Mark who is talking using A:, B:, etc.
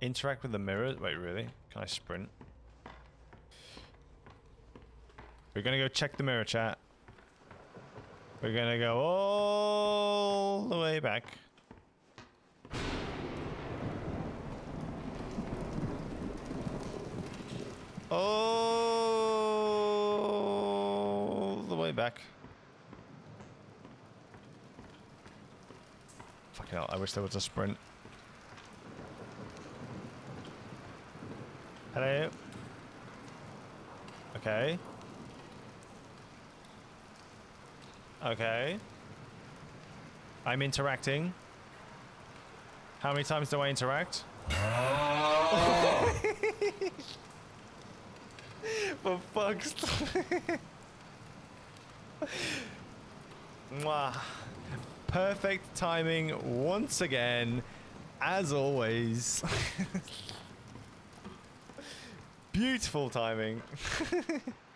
A: Interact with the mirror? Wait, really? Can I sprint? We're gonna go check the mirror chat. We're gonna go all the way back. All the way back. Fucking hell, I wish there was a sprint. Hello? Okay. Okay. I'm interacting. How many times do I interact? For fuck's Mwah. Perfect timing once again, as always. Beautiful timing.